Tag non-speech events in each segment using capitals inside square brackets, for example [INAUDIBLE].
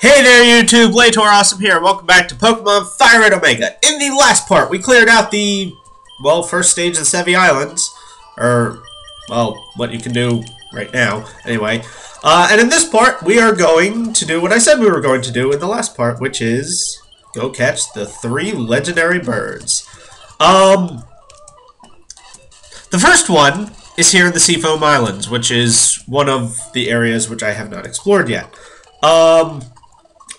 Hey there YouTube, Lator Awesome here, and welcome back to Pokemon Fire Red Omega. In the last part, we cleared out the, well, first stage of the Sevii Islands, or, well, what you can do right now, anyway. Uh, and in this part, we are going to do what I said we were going to do in the last part, which is go catch the three legendary birds. Um, the first one is here in the Seafoam Islands, which is one of the areas which I have not explored yet. Um,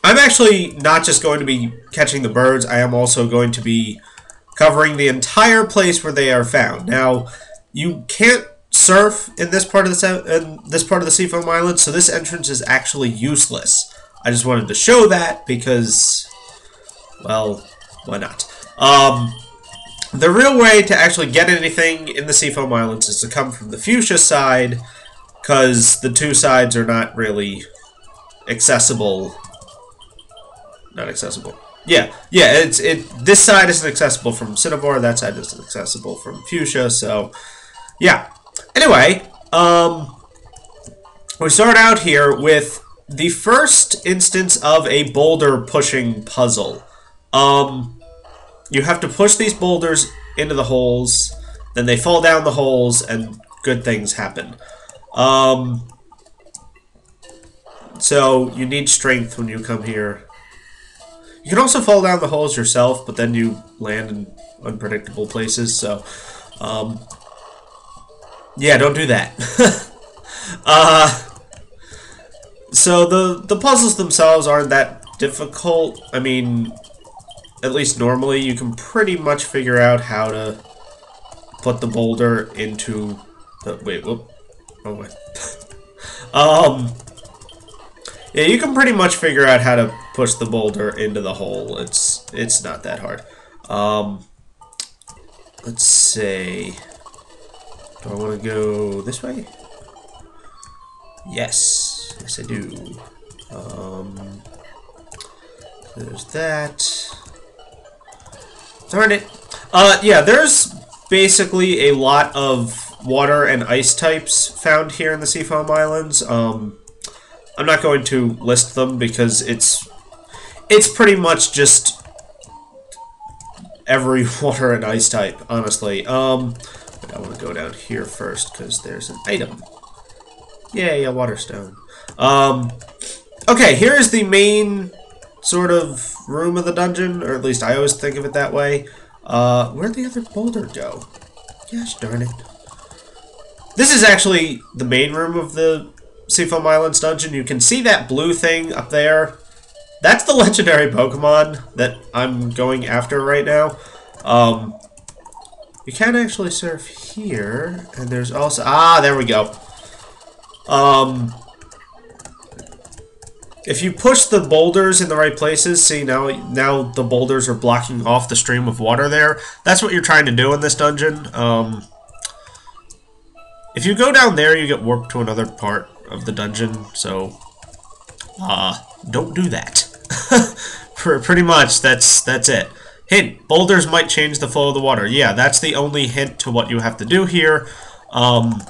I'm actually not just going to be catching the birds, I am also going to be covering the entire place where they are found. Now, you can't surf in this part of the in this part of the Seafoam Island, so this entrance is actually useless. I just wanted to show that because, well, why not? Um, the real way to actually get anything in the Seafoam Islands is to come from the Fuchsia side, because the two sides are not really accessible. Not accessible. Yeah, yeah, it's it. This side isn't accessible from Cinnabar, that side isn't accessible from Fuchsia, so, yeah. Anyway, um, we start out here with the first instance of a boulder pushing puzzle. Um, you have to push these boulders into the holes, then they fall down the holes, and good things happen. Um, so you need strength when you come here. You can also fall down the holes yourself, but then you land in unpredictable places, so... Um, yeah, don't do that. [LAUGHS] uh, so the, the puzzles themselves aren't that difficult. I mean, at least normally, you can pretty much figure out how to put the boulder into the... Wait, whoop. Oh, wait. [LAUGHS] um... Yeah, you can pretty much figure out how to push the boulder into the hole. It's it's not that hard. Um, let's see. Do I want to go this way? Yes. Yes, I do. Um, there's that. Darn it. Uh, yeah, there's basically a lot of water and ice types found here in the Seafoam Islands. Um, I'm not going to list them because it's it's pretty much just every [LAUGHS] water and ice type, honestly. Um, I want to go down here first because there's an item. Yay, a water stone. Um, okay, here's the main sort of room of the dungeon, or at least I always think of it that way. Uh, where'd the other boulder go? Gosh darn it. This is actually the main room of the Seafoam Islands dungeon. You can see that blue thing up there. That's the legendary Pokemon that I'm going after right now. Um, you can actually surf here, and there's also... Ah, there we go. Um, if you push the boulders in the right places, see now now the boulders are blocking off the stream of water there. That's what you're trying to do in this dungeon. Um, if you go down there, you get warped to another part of the dungeon, so uh, don't do that. [LAUGHS] Pretty much, that's that's it. Hint, boulders might change the flow of the water. Yeah, that's the only hint to what you have to do here. Um,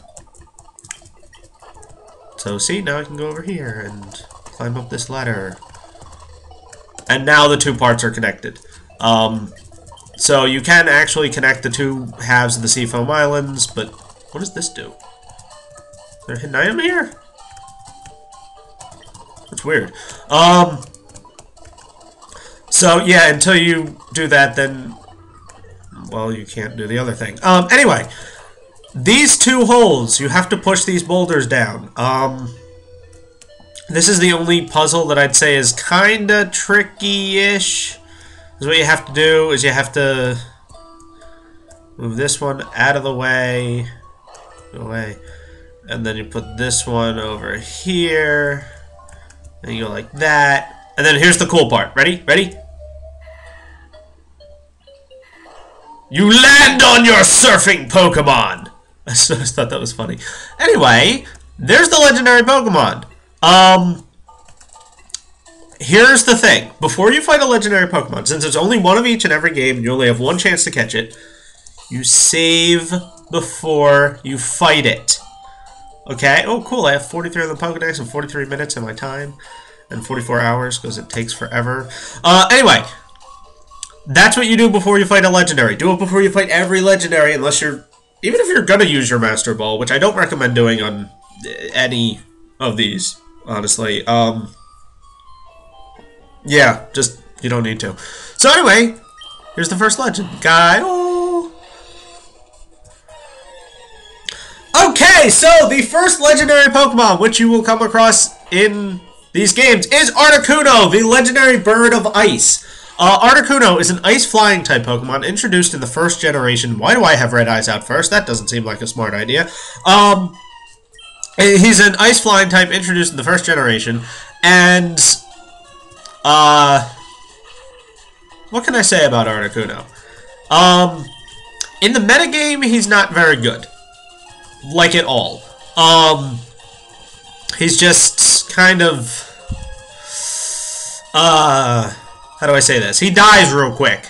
so see, now I can go over here and climb up this ladder. And now the two parts are connected. Um, so you can actually connect the two halves of the Seafoam Islands, but what does this do? Is there item here? That's weird. Um, so, yeah, until you do that, then, well, you can't do the other thing. Um, anyway, these two holes, you have to push these boulders down. Um, this is the only puzzle that I'd say is kind of tricky-ish. Is what you have to do is you have to move this one out of the way, away, and then you put this one over here, and you go like that. And then here's the cool part. Ready? Ready? You land on your surfing Pokemon! [LAUGHS] I just thought that was funny. Anyway, there's the legendary Pokemon. Um, here's the thing. Before you fight a legendary Pokemon, since it's only one of each in every game, and you only have one chance to catch it, you save before you fight it. Okay? Oh, cool. I have 43 on the Pokedex and 43 minutes in my time. and 44 hours because it takes forever. Uh, anyway, that's what you do before you fight a legendary. Do it before you fight every legendary, unless you're, even if you're gonna use your Master Ball, which I don't recommend doing on any of these, honestly. Um, yeah, just you don't need to. So anyway, here's the first legend, guy. Okay, so the first legendary Pokemon which you will come across in these games is Articuno, the legendary bird of ice. Uh, Articuno is an ice flying type Pokemon introduced in the first generation. Why do I have red eyes out first? That doesn't seem like a smart idea. Um, he's an ice flying type introduced in the first generation, and uh, what can I say about Articuno? Um, in the metagame, he's not very good like at all. Um, he's just kind of, uh, how do I say this? He dies real quick.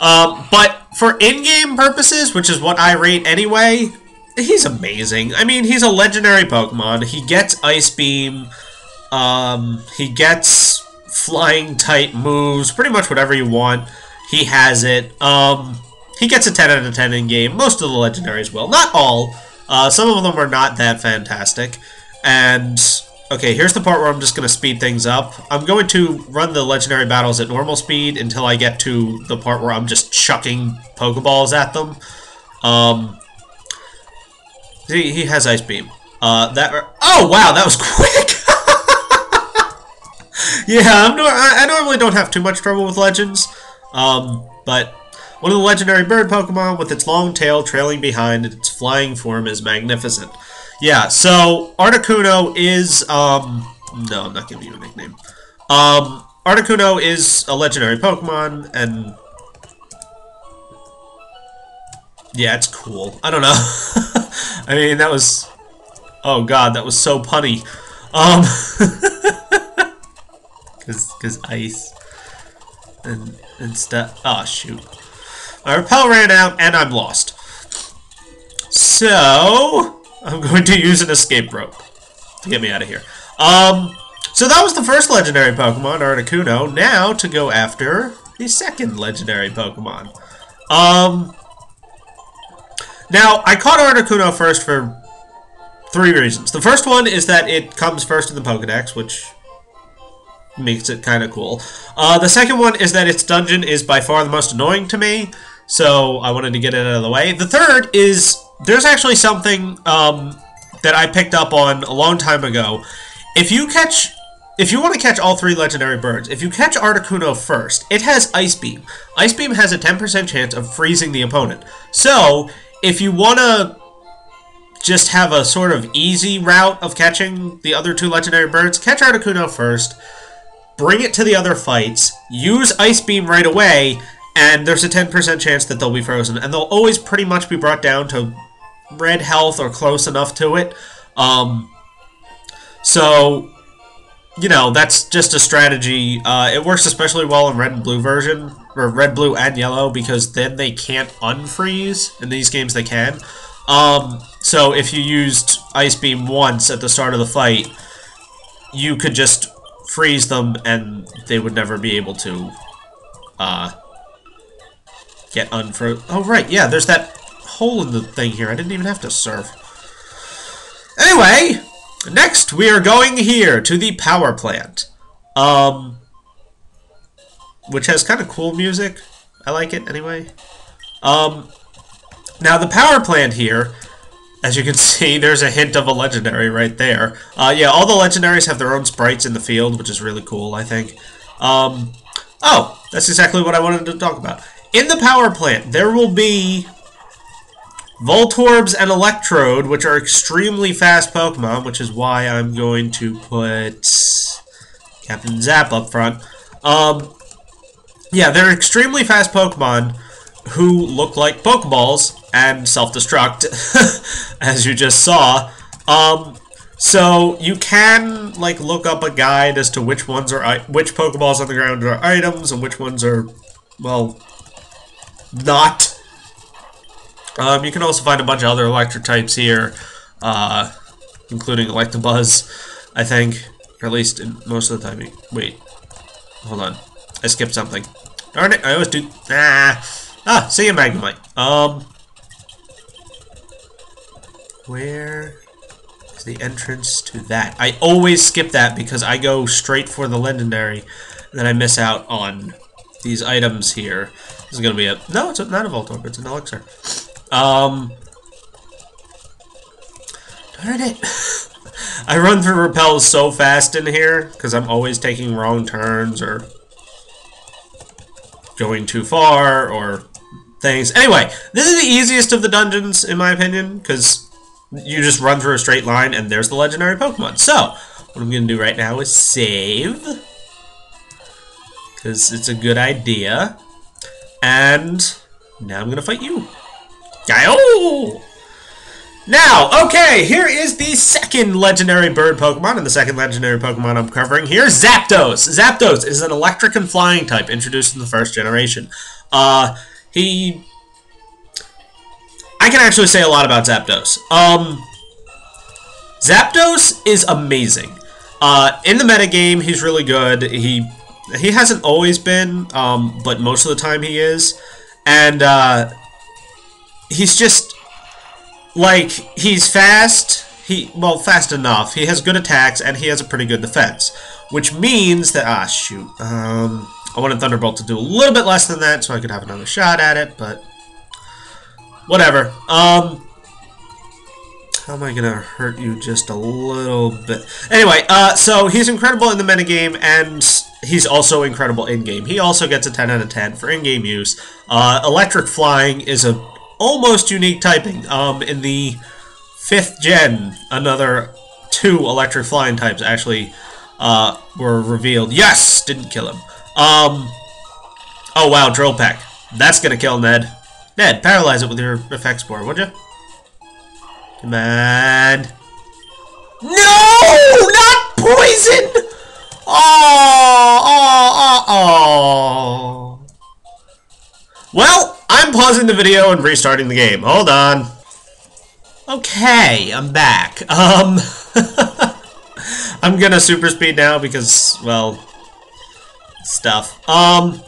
Um, but for in-game purposes, which is what I rate anyway, he's amazing. I mean, he's a legendary Pokemon. He gets Ice Beam. Um, he gets flying type moves, pretty much whatever you want. He has it. Um, he gets a 10 out of 10 in game. Most of the legendaries will. Not all. Uh, some of them are not that fantastic. And, okay, here's the part where I'm just going to speed things up. I'm going to run the legendary battles at normal speed until I get to the part where I'm just chucking Pokeballs at them. Um, he, he has Ice Beam. Uh, that, oh, wow, that was [LAUGHS] quick! yeah, I'm I, I normally don't have too much trouble with Legends. Um, but one of the legendary bird Pokemon with its long tail trailing behind its flying form is magnificent. Yeah, so Articuno is, um, no, I'm not giving you a nickname. Um, Articuno is a legendary Pokemon, and yeah, it's cool. I don't know. [LAUGHS] I mean, that was, oh god, that was so punny. Um, [LAUGHS] cause, cause ice and, and stuff. Oh, shoot. My repel ran out, and I'm lost. So, I'm [LAUGHS] going to use an escape rope to get me out of here. Um, so that was the first legendary Pokemon, Articuno. Now, to go after the second legendary Pokemon. Um, now, I caught Articuno first for three reasons. The first one is that it comes first in the Pokedex, which makes it kind of cool. Uh, the second one is that its dungeon is by far the most annoying to me, so I wanted to get it out of the way. The third is there's actually something um, that I picked up on a long time ago. If you catch, if you want to catch all three legendary birds, if you catch Articuno first, it has Ice Beam. Ice Beam has a 10% chance of freezing the opponent. So, if you want to just have a sort of easy route of catching the other two legendary birds, catch Articuno first, bring it to the other fights, use Ice Beam right away, and there's a 10% chance that they'll be frozen. And they'll always pretty much be brought down to red health or close enough to it. Um, so, you know, that's just a strategy. Uh, it works especially well in red and blue version, or red, blue, and yellow, because then they can't unfreeze. In these games, they can. Um, so if you used Ice Beam once at the start of the fight, you could just freeze them, and they would never be able to uh, Get unfrozen. Oh, right, yeah, there's that hole in the thing here. I didn't even have to surf. Anyway, next we are going here to the power plant. Um, which has kind of cool music. I like it anyway. Um, now the power plant here, as you can [LAUGHS] see, there's a hint of a legendary right there. Uh, yeah, all the legendaries have their own sprites in the field, which is really cool, I think. Um, oh, that's exactly what I wanted to talk about. In the power plant, there will be Voltorbs and Electrode, which are extremely fast Pokemon, which is why I'm going to put Captain Zap up front. Um, yeah, they're extremely fast Pokemon who look like Pokeballs and self-destruct, [LAUGHS] as you just saw. Um, so you can like look up a guide as to which ones are which Pokeballs on the ground are items and which ones are well not. Um, you can also find a bunch of other electric types here, uh, including Electabuzz, I think. Or at least in most of the time. Wait. Hold on. I skipped something. Darn it, I always do... Ah! Ah, see you, Magnemite. Um... Where is the entrance to that? I always skip that because I go straight for the legendary. And then I miss out on these items here. This is gonna be a... No, it's a, not a Voltorb, it's an Elixir. Um... Darn it. [LAUGHS] I run through repels so fast in here because I'm always taking wrong turns or going too far or things. Anyway, this is the easiest of the dungeons in my opinion because you just run through a straight line and there's the legendary Pokemon. So, what I'm to do right now is save because it's a good idea. And now I'm going to fight you. Gaio! Now, okay, here is the second legendary bird Pokemon, and the second legendary Pokemon I'm covering here, Zapdos. Zapdos is an electric and flying type introduced in the first generation. Uh, he... I can actually say a lot about Zapdos. Um, Zapdos is amazing. Uh, in the metagame, he's really good. He he hasn't always been, um, but most of the time he is. And, uh, he's just like he's fast. He well, fast enough. He has good attacks and he has a pretty good defense, which means that ah shoot. Um, I wanted Thunderbolt to do a little bit less than that so I could have another shot at it, but whatever. Um, how am I gonna hurt you just a little bit? Anyway, uh, so he's incredible in the metagame, and he's also incredible in-game. He also gets a 10 out of 10 for in-game use. Uh, electric Flying is a almost unique typing. Um, in the fifth gen, another two electric flying types actually uh, were revealed. Yes! Didn't kill him. Um, oh wow, Drill Peck. That's gonna kill Ned. Ned, paralyze it with your Effect Spore, would you? On. No! Oh, oh, oh, oh. Well, I'm pausing the video and restarting the game. Hold on. Okay, I'm back. Um, [LAUGHS] I'm gonna super speed now because, well, stuff. Um,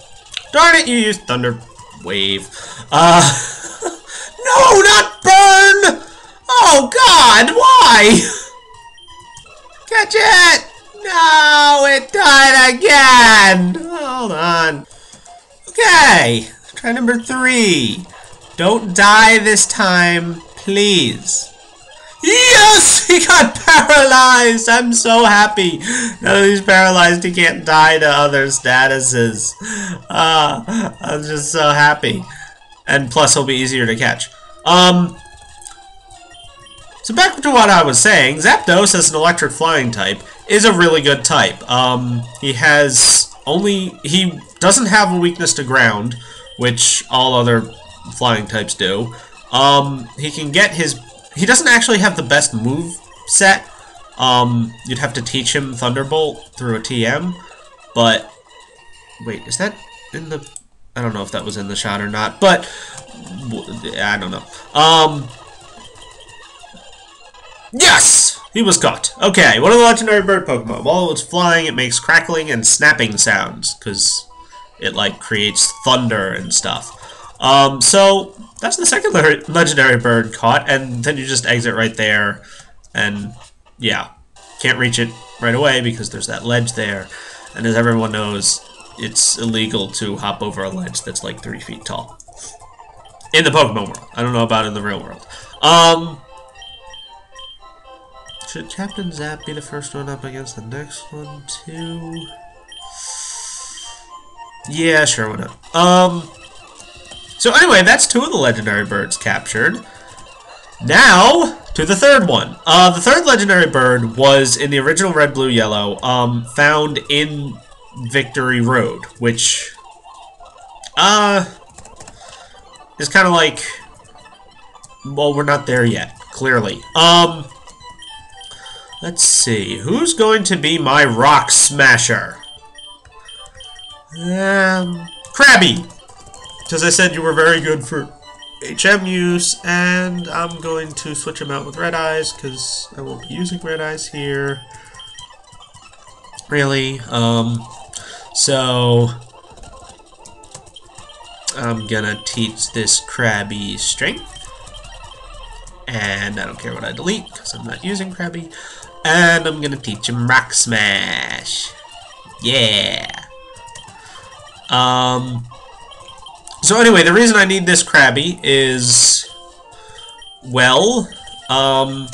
darn it, you used Thunder Wave. Uh, [LAUGHS] no, not burn! Oh god, why? [LAUGHS] Catch it! No, it died again! Hold on. Okay, Try number three. Don't die this time, please. Yes! [LAUGHS] He got paralyzed! I'm so happy. Now that he's paralyzed, he can't die to other statuses. Uh, I'm just so happy. And plus, he'll be easier to catch. Um, so back to what I was saying, Zapdos as an electric flying type is a really good type. Um, he has only, he doesn't have a weakness to ground, which all other flying types do. Um, he can get his... He doesn't actually have the best move set. Um, you'd have to teach him Thunderbolt through a TM, but... Wait, is that in the... I don't know if that was in the shot or not, but... I don't know. Um... Yes! He was caught. Okay, one of the legendary bird Pokemon. While it's flying, it makes crackling and snapping sounds, because it like creates thunder and stuff. Um, so that's the second le legendary bird caught, and then you just exit right there, and yeah, can't reach it right away because there's that ledge there, and as everyone knows, it's illegal to hop over a ledge that's like three feet tall. In the Pokemon world. I don't know about in the real world. Um, should Captain Zap be the first one up against the next one, too? Yeah, sure, why not? Um, so anyway, that's two of the legendary birds captured. Now, to the third one. Uh, the third legendary bird was in the original Red, Blue, Yellow, um, found in Victory Road, which, uh, is kind of like, well, we're not there yet, clearly. Um, let's see, who's going to be my Rock Smasher? Um, Krabby! Because I said you were very good for HM use, and I'm going to switch him out with Red Eyes, because I won't be using Red Eyes here. really. Um, so I'm gonna teach this Krabby strength. And I don't care what I delete, because I'm not using Krabby. And I'm gonna teach him Rock Smash. Yeah. Um, so anyway, the reason I need this Krabby is, well, um,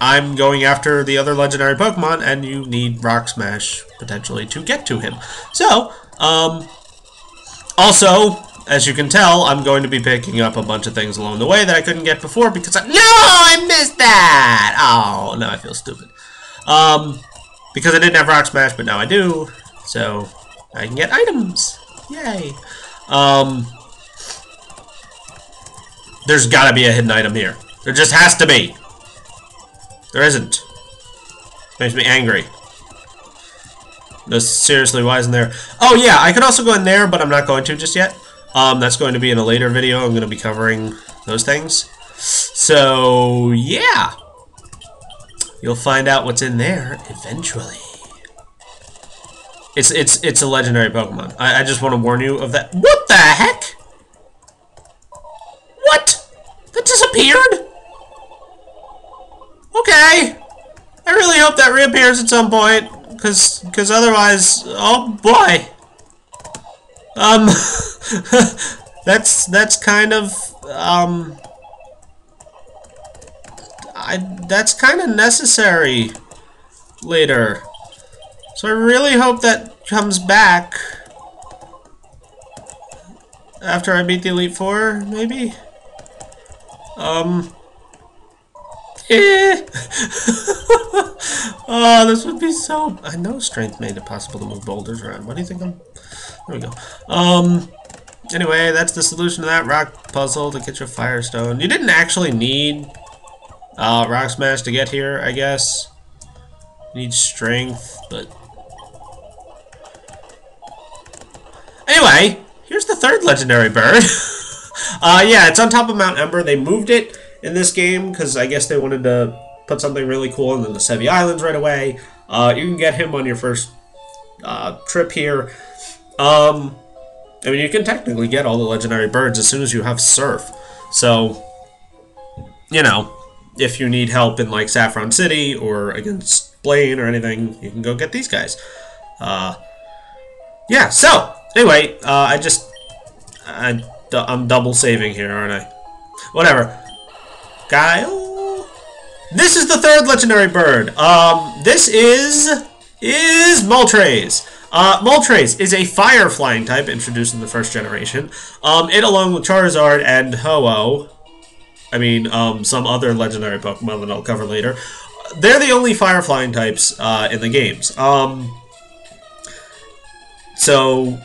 I'm going after the other legendary Pokemon, and you need Rock Smash, potentially, to get to him. So, um, also, as you can tell, I'm going to be picking up a bunch of things along the way that I couldn't get before because I- No! I missed that! Oh, now I feel stupid. Um, because I didn't have Rock Smash, but now I do, so I can get items. Yay. Um, there's gotta be a hidden item here. There just has to be. There isn't. Makes me angry. No, seriously, why isn't there? Oh yeah, I could also go in there, but I'm not going to just yet. Um, that's going to be in a later video. I'm going to be covering those things. So, yeah. You'll find out what's in there eventually. It's it's it's a legendary Pokemon. I, I just want to warn you of that. What the heck? What? That disappeared? Okay. I really hope that reappears at some point, cause cause otherwise, oh boy. Um, [LAUGHS] that's that's kind of um. I that's kind of necessary later. So I really hope that comes back after I beat the Elite Four, maybe. Um. Eh. [LAUGHS] oh, this would be so. I know strength made it possible to move boulders around. What do you think I'm? There we go. Um. Anyway, that's the solution to that rock puzzle to get your Firestone. You didn't actually need uh, Rock Smash to get here, I guess. You need strength, but Anyway, here's the third legendary bird. [LAUGHS] uh, yeah, it's on top of Mount Ember. They moved it in this game because I guess they wanted to put something really cool in the Sevii Islands right away. Uh, you can get him on your first uh, trip here. Um, I mean, you can technically get all the legendary birds as soon as you have Surf. So, you know, if you need help in like Saffron City or against Blaine or anything, you can go get these guys. Uh, yeah, so Anyway, uh, I just... I, I'm double saving here, aren't I? Whatever. Guile? This is the third legendary bird. Um, this is... is Moltres. Uh, Moltres is a fire flying type introduced in the first generation. Um, it, along with Charizard and Ho-Oh, I mean, um, some other legendary Pokemon that I'll cover later, they're the only fire flying types uh, in the games. Um, so,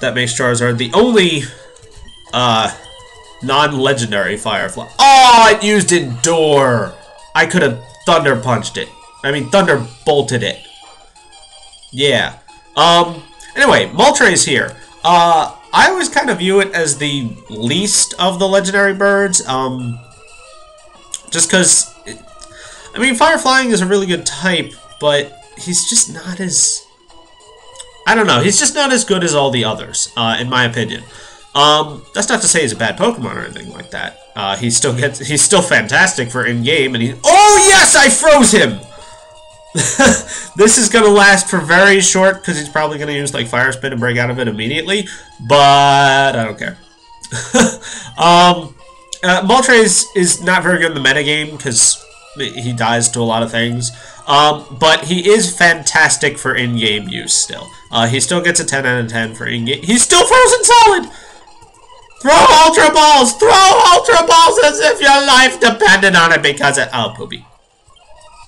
that makes Charizard the only uh, non-legendary Firefly. Oh, it used Endure! I could have Thunder Punched it. I mean, Thunder Bolted it. Yeah. Um, anyway, Moltres here. Uh, I always kind of view it as the least of the legendary birds. Um, just because, I mean, Fire Flying is a really good type, but he's just not as I don't know. He's just not as good as all the others, uh, in my opinion. Um, that's not to say he's a bad Pokemon or anything like that. Uh, he still gets, he's still fantastic for in-game, and he- Oh yes, I froze him! [LAUGHS] this is gonna last for very short, because he's probably gonna use, like, Fire Spin and break out of it immediately, but I don't care. [LAUGHS] um, uh, Moltres is not very good in the metagame, because he dies to a lot of things. Um, but he is fantastic for in-game use still. Uh, he still gets a 10 out of 10 for in-game. He's still frozen solid! Throw Ultra Balls! Throw Ultra Balls as if your life depended on it because it... Oh, poopy.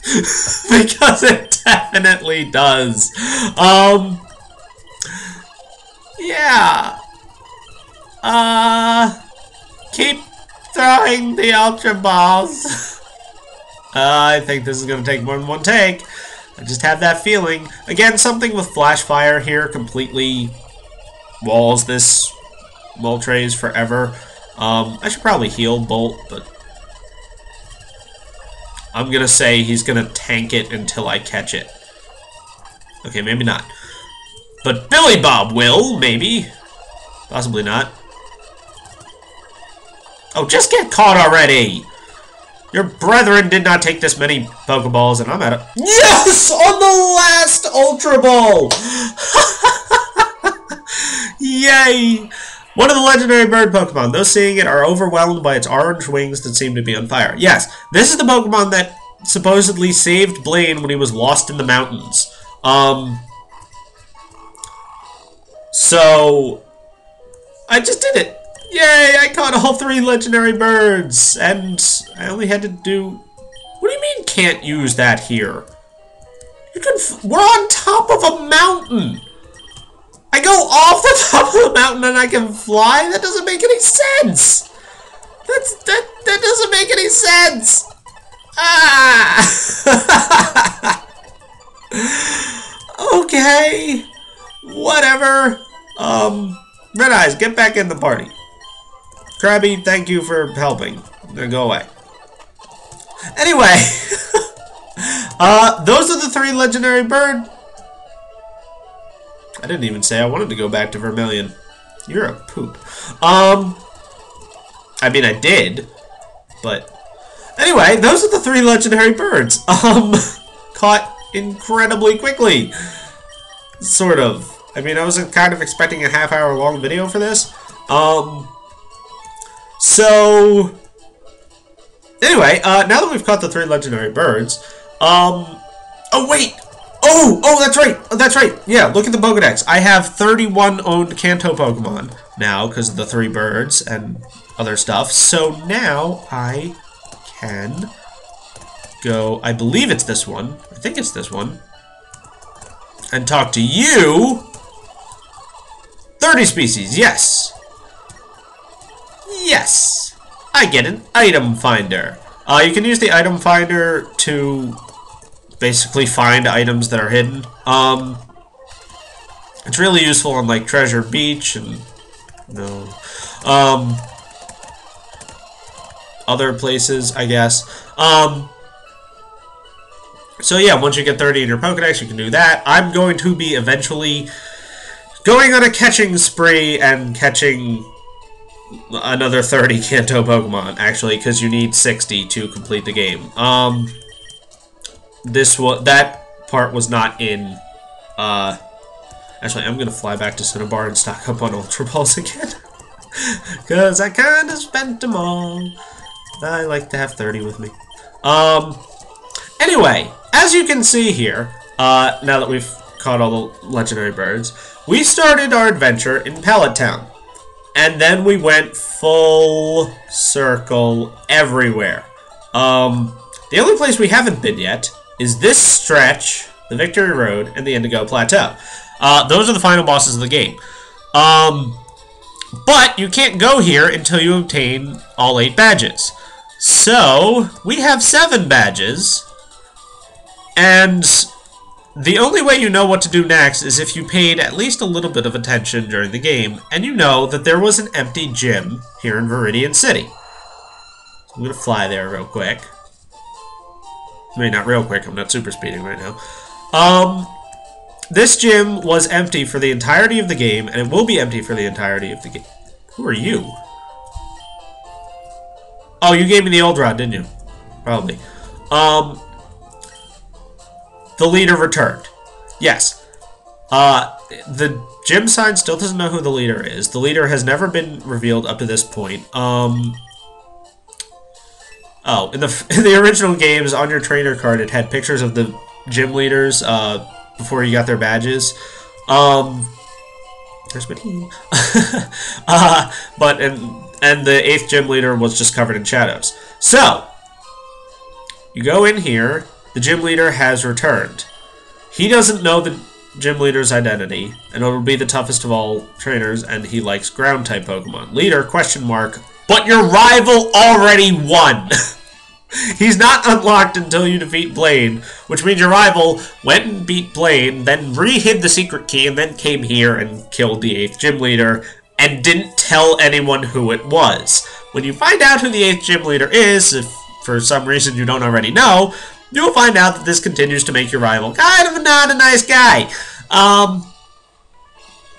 [LAUGHS] because it definitely does. Um... Yeah. Uh... Keep throwing the Ultra Balls. [LAUGHS] Uh, I think this is going to take more than one take. I just have that feeling. Again, something with Flash Fire here completely walls this Moltres forever. Um, I should probably heal Bolt, but I'm going to say he's going to tank it until I catch it. Okay, maybe not. But Billy Bob will, maybe. Possibly not. Oh, just get caught already! Your brethren did not take this many Pokeballs, and I'm at it. Yes! On the last Ultra Ball! [LAUGHS] Yay! One of the legendary bird Pokemon. Those seeing it are overwhelmed by its orange wings that seem to be on fire. Yes, this is the Pokemon that supposedly saved Blaine when he was lost in the mountains. Um, so, I just did it. Yay, I caught all three legendary birds, and I only had to do... What do you mean can't use that here? You can... We're on top of a mountain! I go off the top of the mountain and I can fly? That doesn't make any sense! That's... That, that doesn't make any sense! Ah! [LAUGHS] okay. Whatever. Um, Red Eyes, get back in the party. Krabby, thank you for helping. Now go away. Anyway, [LAUGHS] uh, those are the three legendary bird. I didn't even say I wanted to go back to Vermilion. You're a poop. Um, I mean, I did, but anyway, those are the three legendary birds. [LAUGHS] Um, caught incredibly quickly. Sort of. I mean, I was kind of expecting a half hour long video for this. Um, so, anyway, uh, now that we've caught the three legendary birds, um, oh wait, oh, oh, that's right, oh, that's right, yeah, look at the Pokedex. I have 31 owned Kanto Pokemon now because of the three birds and other stuff. So now I can go, I believe it's this one, I think it's this one, and talk to you. 30 species, yes. Yes! I get an item finder. Uh, you can use the item finder to basically find items that are hidden. Um, it's really useful on like Treasure Beach and no, um, other places, I guess. Um, so yeah, once you get 30 in your Pokedex, you can do that. I'm going to be eventually going on a catching spree and catching another 30 [LAUGHS] Kanto Pokemon, actually, because you need 60 to complete the game. Um, this was that part was not in. Uh, actually, I'm gonna fly back to Cinnabar and stock up on Ultra Balls [LAUGHS] again, because I kind of spent them all. I like to have 30 with me. Um, anyway, as you can see here, uh, now that we've caught all the legendary birds, we started our adventure in Pallet Town. And then we went full circle everywhere. Um, the only place we haven't been yet is this stretch, the Victory Road, and the Indigo Plateau. Uh, those are the final bosses of the game. Um, but you can't go here until you obtain all eight badges. So, we have seven badges, and the only way you know what to do next is if you paid at least a little bit of attention during the game, and you know that there was an empty gym here in Viridian City. I'm going to fly there real quick. I mean, not real quick, I'm not super speeding right now. Um, this gym was empty for the entirety of the game, and it will be empty for the entirety of the game. Who are you? Oh, you gave me the old rod, didn't you? Probably. Um, the leader returned. Yes. Uh, the gym sign still doesn't know who the leader is. The leader has never been revealed up to this point. Um, oh, in the [LAUGHS] in the original games, on your trainer card, it had pictures of the gym leaders uh, before you got their badges. Um, there's my team. [LAUGHS] uh, but and and the eighth gym leader was just covered in shadows. So you go in here the gym leader has returned. He doesn't know the gym leader's identity, and it'll be the toughest of all trainers, and he likes ground-type Pokemon. Leader, question mark, but your rival already won! [LAUGHS] He's not unlocked until you defeat Blaine, which means your rival went and beat Blaine, then re-hid the secret key, and then came here and killed the 8th gym leader, and didn't tell anyone who it was. When you find out who the 8th gym leader is, if for some reason you don't already know, you'll find out that this continues to make your rival kind of not a nice guy. Um,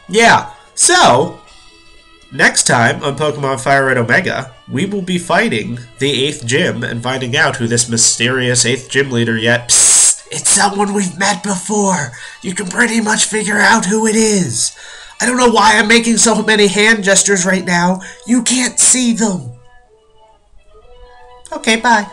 yeah, so next time on Pokemon Fire Red Omega, we will be fighting the 8th gym and finding out who this mysterious 8th gym leader yet. Psst, it's someone we've met before. You can pretty much figure out who it is. I don't know why I'm making so many hand gestures right now. You can't see them. Okay, bye.